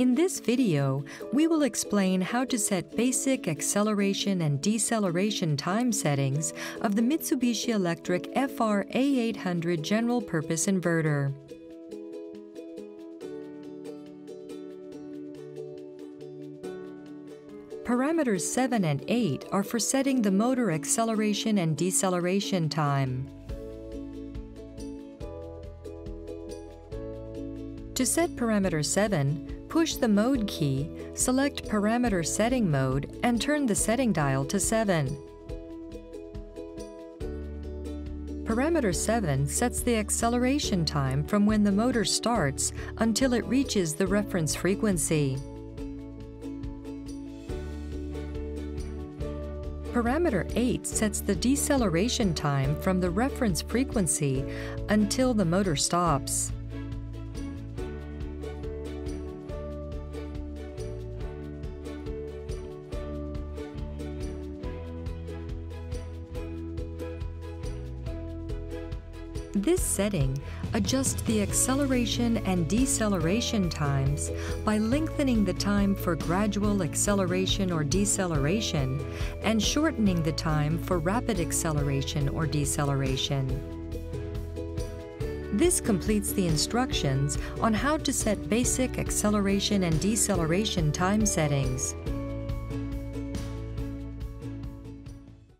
In this video, we will explain how to set basic acceleration and deceleration time settings of the Mitsubishi Electric FR A800 general purpose inverter. Parameters 7 and 8 are for setting the motor acceleration and deceleration time. To set parameter 7, push the mode key, select parameter setting mode, and turn the setting dial to 7. Parameter 7 sets the acceleration time from when the motor starts until it reaches the reference frequency. Parameter 8 sets the deceleration time from the reference frequency until the motor stops. This setting adjusts the acceleration and deceleration times by lengthening the time for gradual acceleration or deceleration and shortening the time for rapid acceleration or deceleration. This completes the instructions on how to set basic acceleration and deceleration time settings.